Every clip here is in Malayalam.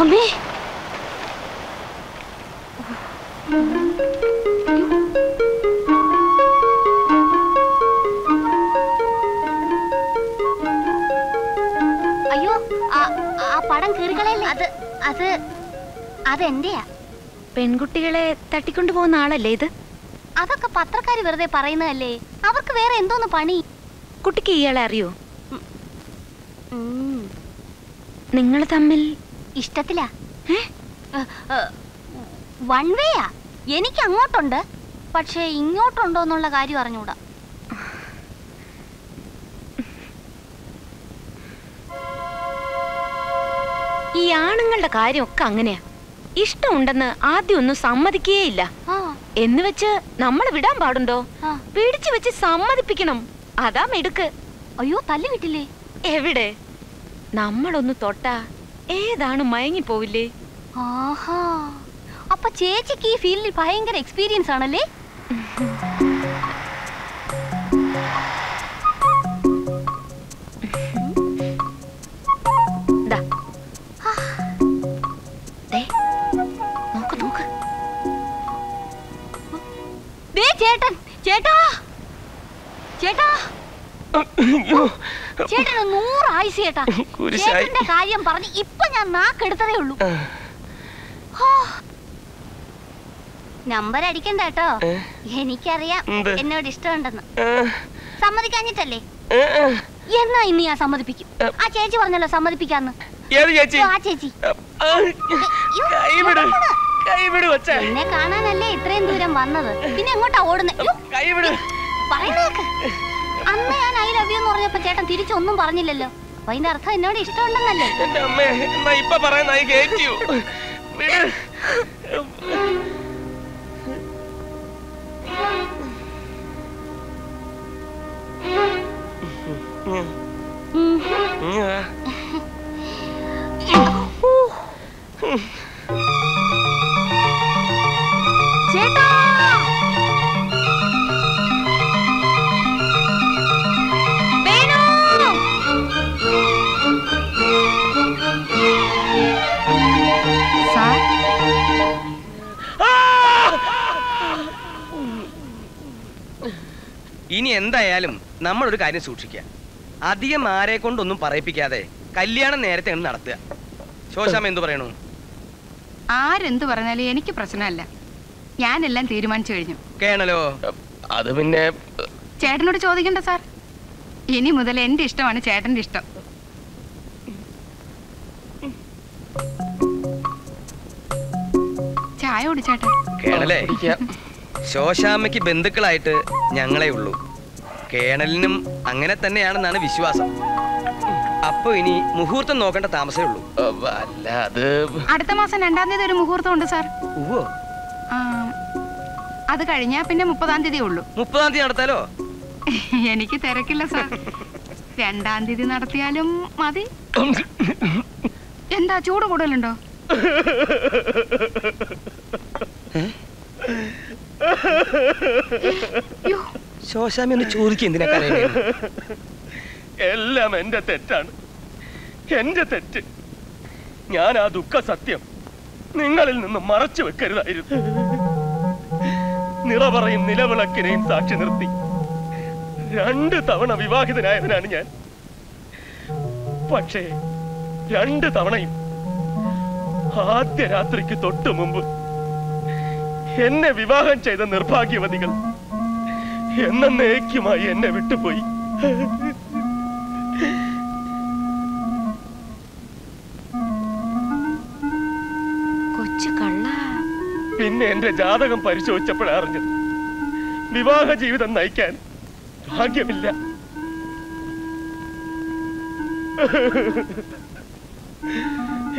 അമ്മേ. അയ്യോ ആ പടം കീറിക്കളയല്ലേ? അത് അത് അതെന്റെയാ പെൺകുട്ടികളെ തട്ടിക്കൊണ്ടു പോകുന്ന ആളല്ലേ ഇത്? അതൊക്കെ പത്രക്കാര് വെറുതെ പറയുന്നതല്ലേ? അവർക്ക് വേറെ എന്തോന്ന് പണി? കുട്ടിക്ക് ഇയാളെ അറിയോ? നിങ്ങൾ തമ്മിൽ ഇഷ്ടത്തിലാ? വൺ വേയാ എനിക്ക് അങ്ങോട്ടുണ്ട് പക്ഷേ ഇങ്ങോട്ടുണ്ടോ എന്നുള്ള കാര്യം അറിഞ്ഞൂടാ. ഈ ആണുങ്ങളുടെ കാര്യമൊക്കെ അങ്ങനെയാ. ഇഷ്ടമുണ്ടെന്ന് ആദ്യം ഒന്നും സമ്മതിക്കുകയില്ല എന്ന് വെച്ച് നമ്മൾ വിടാൻ പാടുണ്ടോ. പിടിച്ചു വെച്ച് സമ്മതിപ്പിക്കണം. അതാ മെടുക്ക്. അയ്യോ തല്ലു വിട്ടില്ലേ എവിടെ? നമ്മളൊന്ന് തൊട്ടാ ഏതാണ് മയങ്ങിപ്പോവില്ലേ? ആഹാ. അപ്പൊ ചേച്ചിക്ക് ഈ ഫീൽഡിൽ ഭയങ്കര എക്സ്പീരിയൻസ് ആണല്ലേ? ചേട്ടൻ ചേട്ടാ. ചേട്ടാ. ചേട്ടന് നൂറ് ആയുസ് ചേട്ടാ. ചേട്ടന്റെ കാര്യം പറഞ്ഞ് ഇപ്പൊ ഞാൻ നാക്കെടുത്തതേ ഉള്ളൂ. നമ്പർ അടിക്കണ്ട കേട്ടോ? എനിക്കറിയാം എന്നോട് ഇഷ്ടമുണ്ടെന്ന്. സമ്മതിക്കഞ്ഞിട്ടല്ലേ. എന്നാ ഇന്ന് ഞാൻ സമ്മതിപ്പിക്കും? ആ. ചേച്ചി പറഞ്ഞല്ലോ സമ്മതിപ്പിക്കാന്ന്. ആ ചേച്ചി. എന്നെ കാണാനല്ലേ ഇത്രയും ദൂരം വന്നത്? പിന്നെ എങ്ങോട്ടാ ഓടുന്നത് പറയുന്നേക്ക് അന്ന് ഞാൻ ഐ ലവ് യു എന്ന് പറഞ്ഞപ്പോ ചേട്ടൻ തിരിച്ചൊന്നും പറഞ്ഞില്ലല്ലോ അപ്പൊ അതിന്റെ അർത്ഥം എന്നോട് ഇഷ്ടമുണ്ടെന്നല്ലേ എന്റെ അമ്മേ എന്നാ ഇപ്പൊ പറയുന്ന കേറ്റു വിട് ഉം. ഉം. ഇനി എന്തായാലും നമ്മൾ ഒരു കാര്യം സൂക്ഷിക്കുക. അധികം ആരെ കൊണ്ടൊന്നും പറയിപ്പിക്കാതെ കല്യാണം നേരത്തെ അങ്ങ് നടത്തുക. ശോശാമ്മ എന്തു പറയണു? ആരെന്തു പറഞ്ഞാലും എനിക്ക് പ്രശ്നമല്ല. ഞാനെല്ലാം തീരുമാനിച്ചു കഴിഞ്ഞു. കേണലോ അത് പിന്നെ ചേട്ടനോട് ചോദിക്കണ്ട സാർ. ഇനി മുതൽ എന്റെ ഇഷ്ടമാണ് ചേട്ടന്റെ ഇഷ്ടം. ചായ കുടിച്ചേട്ടാ. കേണലേ ശോശാമ്മയ്ക്ക് ബന്ധുക്കളായിട്ട് ഞങ്ങളെ ഉള്ളൂ. കേണലിനും അങ്ങനെ തന്നെയാണെന്നാണ് വിശ്വാസം. അപ്പൊ ഇനി മുഹൂർത്തം നോക്കേണ്ട താമസേ ഉള്ളൂ. അല്ല അത് അടുത്ത മാസം രണ്ടാം തീയതി ഒരു മുഹൂർത്തം ഉണ്ട് സാർ. ഉവ്വോ? ആ, അത് കഴിഞ്ഞാ പിന്നെ മുപ്പതാം തീയതി ഉള്ളൂ. മുപ്പതാം തീയതി നടത്താലോ? എനിക്ക് തിരക്കില്ല സാർ. രണ്ടാം തീയതി നടത്തിയാലും മതി. എന്താ ചൂട് കൂടുതലുണ്ടോ? യ്യോ, ശോശാമ്മ ഒന്ന് ചോദിക്കും എന്തിനാ എല്ലാം എന്റെ തെറ്റാണ്. എന്റെ തെറ്റ്. ഞാൻ ആ ദുഃഖ സത്യം നിങ്ങളിൽ നിന്ന് മറച്ചു വെക്കരുതായിരുന്നു. നിറപറയും നിലവിളക്കിനെയും സാക്ഷി നിർത്തി. രണ്ട് തവണ വിവാഹിതനായവനാണ് ഞാൻ. പക്ഷേ രണ്ട് തവണയും ആദ്യ രാത്രിക്ക് തൊട്ടു മുമ്പ് എന്നെ വിവാഹം ചെയ്ത നിർഭാഗ്യവതികൾ എന്നേക്കുമായി എന്നെ വിട്ടുപോയി. കൊച്ചു കള്ള. പിന്നെ എന്റെ ജാതകം പരിശോധിച്ചപ്പോഴറിഞ്ഞത് വിവാഹ ജീവിതം നയിക്കാൻ ഭാഗ്യമില്ല.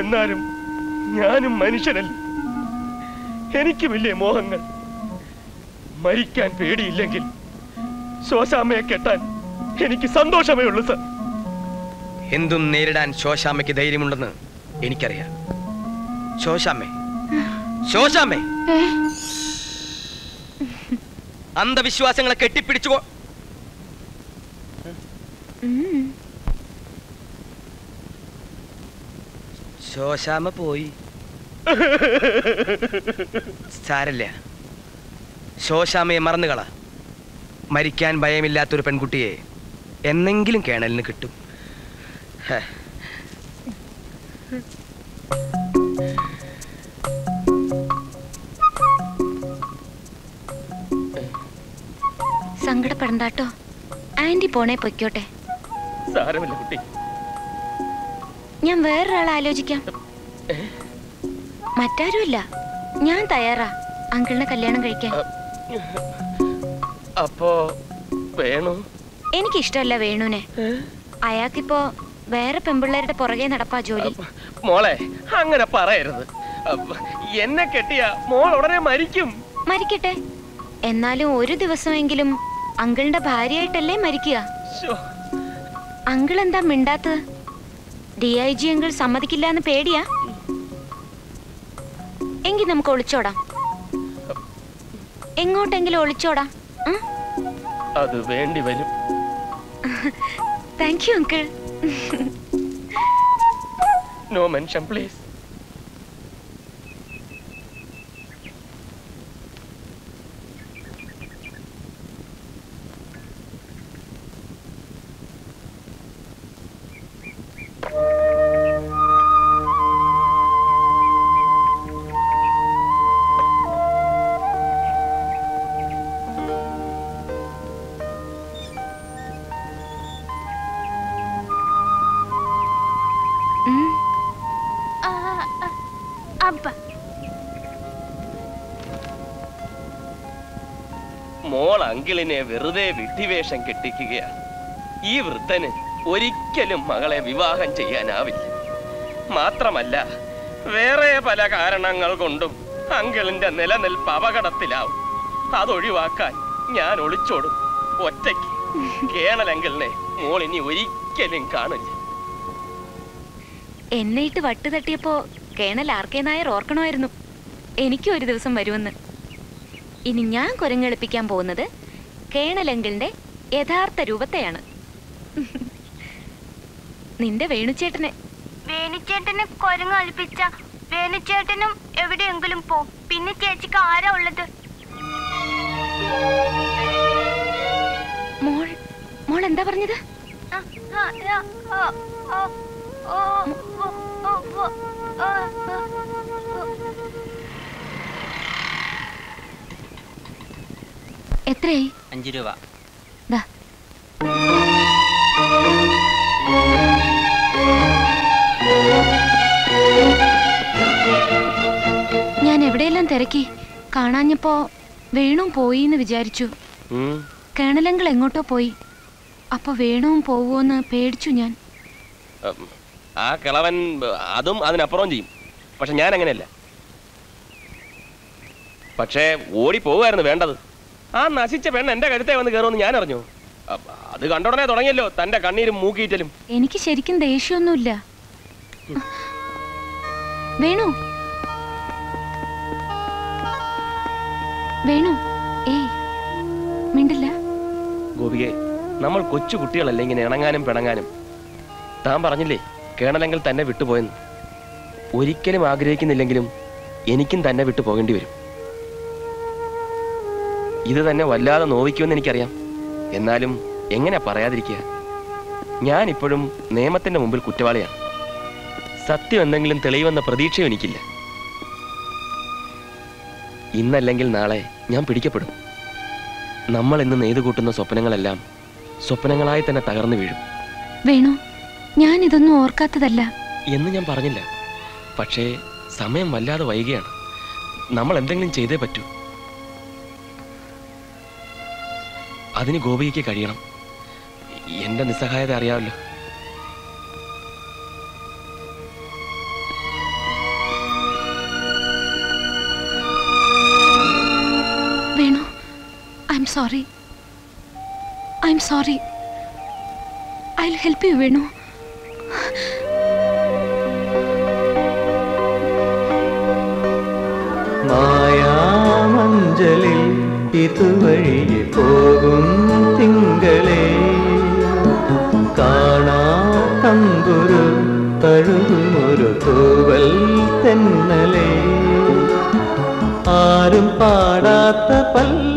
എന്നാലും ഞാനും മനുഷ്യനല്ല. എനിക്കുമില്ലേ മോഹങ്ങൾ? മരിക്കാൻ പേടിയില്ലെങ്കിൽ ശോശാമയെ കെട്ടാൻ എനിക്ക് സന്തോഷമേ ഉള്ളൂ സർ. എന്തും നേരിടാൻ ശോശാമയ്ക്ക് ധൈര്യമുണ്ടെന്ന് എനിക്കറിയാം. ശോശാമേ ശോശാമേ അന്ധവിശ്വാസങ്ങളെ കെട്ടിപ്പിടിച്ചു ശോശാമ പോയി. സാരല്ല. ശോശാമയെ മറന്നുകള മരിക്കാൻ ഭയമില്ലാത്തൊരു പെൺകുട്ടിയെ എന്നെങ്കിലും കേണലിന് കിട്ടും. സങ്കടപ്പെടണ്ടാട്ടോ. ആന്റി പോണേ പൊയ്ക്കോട്ടെ. സാരമില്ല കുട്ടി. ഞാൻ വേറൊരാളെ ആലോചിക്കാം. മറ്റാരുമില്ല. ഞാൻ തയ്യാറാ. അങ്കിളിനെ കല്യാണം കഴിക്കാൻ. അപ്പോ വേണു? എനിക്കിഷ്ടല്ല വേണുനെ അയാൾക്കിപ്പോ വേറെ പെമ്പിള്ളേരുടെ പുറകെ നടപ്പാ ജോലി. മോളെ അങ്ങനെ പറയരുത്. എന്നെ കെട്ടിയ മോൾ ഉടനെ മരിക്കും. മരിക്കട്ടെ. എന്നാലും ഒരു ദിവസമെങ്കിലും അങ്കിളിന്റെ ഭാര്യയായിട്ടല്ലേ മരിക്കുക. അങ്കിൾ എന്താ മിണ്ടാത്തത്? ഡി ഐ ജി അങ്കിൾ സമ്മതിക്കില്ല എന്ന് പേടിയാ? എങ്കിൽ നമുക്ക് ഒളിച്ചോടാം. എങ്ങോട്ടെങ്കിലും ഒളിച്ചോടാം. അത് വേണ്ടി വരും. Thank you uncle no mention please മോൾ അങ്കിളിനെ വെറുതെ വിട്ടിവേഷം കെട്ടിക്കുകയാണ്. ഈ വൃദ്ധന് ഒരിക്കലും മകളെ വിവാഹം ചെയ്യാനാവില്ല. മാത്രമല്ല വേറെ പല കാരണങ്ങൾ കൊണ്ടും അങ്കിളിന്റെ നിലനിൽപ്പ് അപകടത്തിലാവും. അതൊഴിവാക്കാൻ ഞാൻ ഒളിച്ചോടും. ഒറ്റയ്ക്ക്. കേണൽ അങ്കിളിനെ മോൾ ഇനി ഒരിക്കലും കാണില്ല. എന്നെ ഇട്ട് വട്ടുതട്ടിയപ്പോ കേണൽ ആർക്കേ നായർ ഓർക്കണമായിരുന്നു. എനിക്കും ഒരു ദിവസം വരുമെന്ന്. ഇനി ഞാൻ കുരങ്ങെളുപ്പിക്കാൻ പോകുന്നത് കേണലങ്കിളിന്റെ യഥാർത്ഥ രൂപത്തെയാണ് നിന്റെ വേണുചേട്ടനെ വേണുചേട്ടനെ കൊരങ്ങ് വേണിച്ചേട്ടനും എവിടെയെങ്കിലും പോ പിന്നെ ചേച്ചിക്ക് ആരാ ഉള്ളത് മോൾ മോൾ എന്താ പറഞ്ഞത് ഓ, ഓ, ഓ, ഓ, ആ, ഓ. എത്രയായി? അഞ്ച് രൂപ. ദാ. ഞാൻ എവിടെയെല്ലാം തിരക്കി? കാണാഞ്ഞപ്പോ വേണു പോയി എന്ന് വിചാരിച്ചു കേണലങ്ങൾ എങ്ങോട്ടോ പോയി. അപ്പൊ വേണുവും പോവുമെന്ന് പേടിച്ചു ഞാൻ. ആ കിളവൻ അതും അതിനപ്പുറം ചെയ്യും. പക്ഷെ ഞാൻ അങ്ങനെയല്ല. പക്ഷേ ഓടി പോവുമായിരുന്നു വേണ്ടത്. ആ നശിച്ച പെണ്ണ് എന്റെ കഴുത്തേ വന്ന് കയറുമെന്ന് ഞാൻ അറിഞ്ഞു. അത് കണ്ടോടനെ തുടങ്ങിയല്ലോ തന്റെ കണ്ണീരും മൂക്കിയിട്ടലും എനിക്ക് ശരിക്കും ദേഷ്യമൊന്നുമില്ല. വേണു? വേണു? ഏയ് മിണ്ടില്ല. ഗോപികെ നമ്മൾ കൊച്ചു കുട്ടികളല്ലേ ഇങ്ങനെ ഇണങ്ങാനും പിണങ്ങാനും. താൻ പറഞ്ഞില്ലേ കേണലെങ്കിൽ തന്നെ വിട്ടുപോയെന്ന്. ഒരിക്കലും ആഗ്രഹിക്കുന്നില്ലെങ്കിലും എനിക്കും തന്നെ വിട്ടു പോകേണ്ടി വരും. ഇത് തന്നെ വല്ലാതെ നോവിക്കുമെന്ന് എനിക്കറിയാം. എന്നാലും എങ്ങനെ പറയാതിരിക്കുക? ഞാൻ ഇപ്പോഴും നിയമത്തിന്റെ മുമ്പിൽ കുറ്റവാളിയാണ്. സത്യം എന്തെങ്കിലും തെളിയുമെന്ന പ്രതീക്ഷയും എനിക്കില്ല. ഇന്നല്ലെങ്കിൽ നാളെ ഞാൻ പിടിക്കപ്പെടും. നമ്മൾ ഇന്ന് നെയ്തു കൂട്ടുന്ന സ്വപ്നങ്ങളെല്ലാം സ്വപ്നങ്ങളായി തന്നെ തകർന്നു വീഴും. വേണു ഞാൻ ഇതൊന്നും ഓർക്കാത്തതല്ല. എന്ന് ഞാൻ പറഞ്ഞില്ല. പക്ഷേ സമയം വല്ലാതെ വൈകിയാണ്. നമ്മൾ എന്തെങ്കിലും ചെയ്തേ പറ്റൂ. അതിന് ഗോപികയ്ക്ക് കഴിയണം. എന്റെ നിസ്സഹായത അറിയാമല്ലോ. Venu? I'm sorry I'm sorry I help you Venu? മായാമഞ്ചലിൽ ഇതുവഴിയെ പോകും തിങ്കളെ. കാണാ തമ്പുരു തഴുകുമൊരു തൂവ തൂവൽ തെന്നലേ. ആരും പാടാത്ത പല്ല